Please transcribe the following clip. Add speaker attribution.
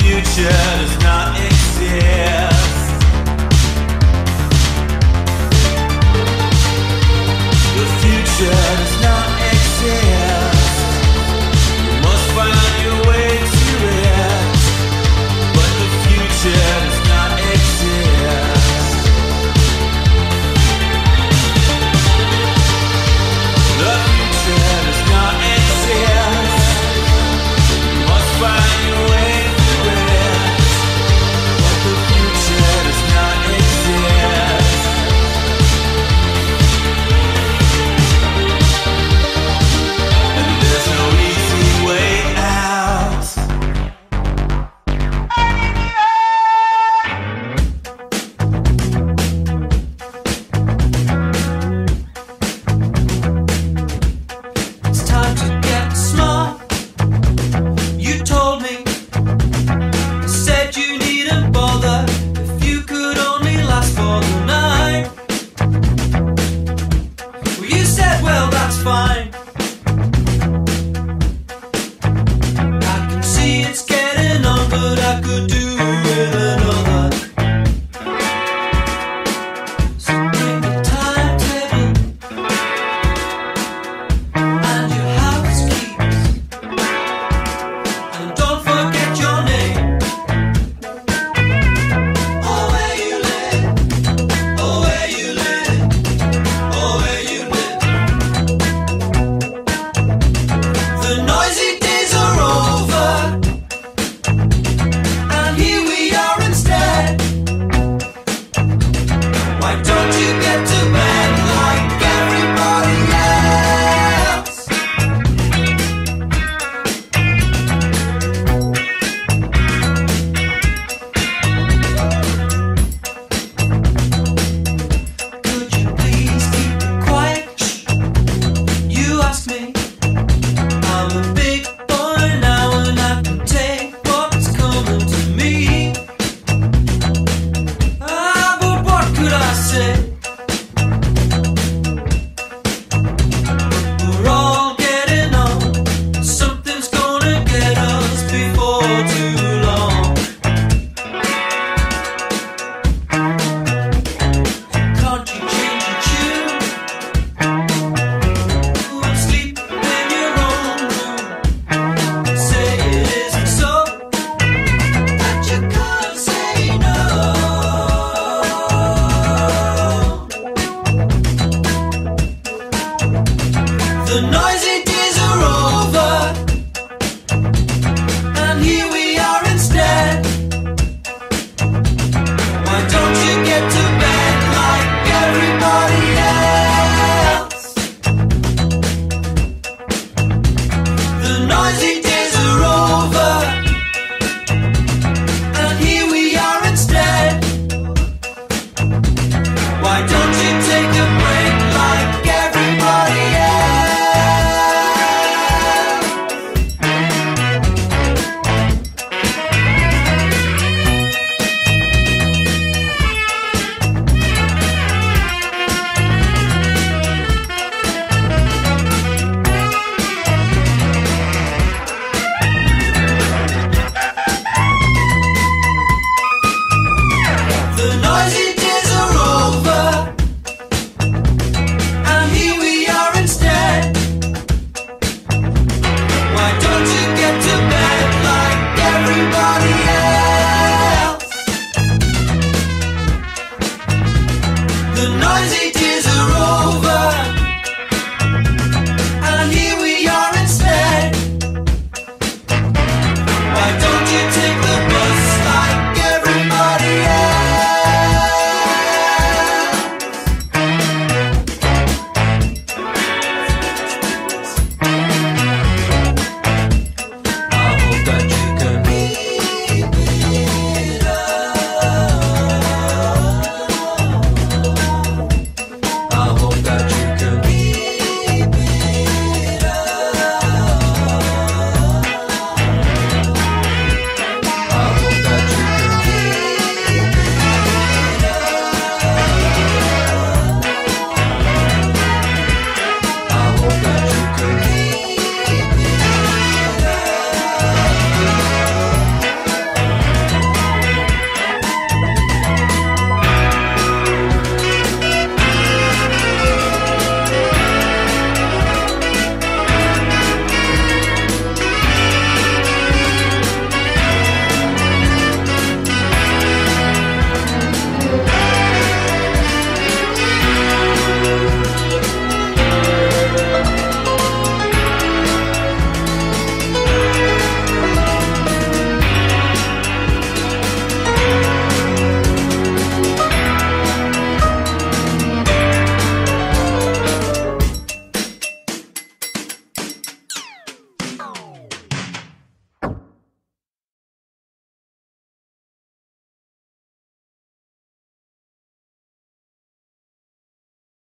Speaker 1: future
Speaker 2: the noise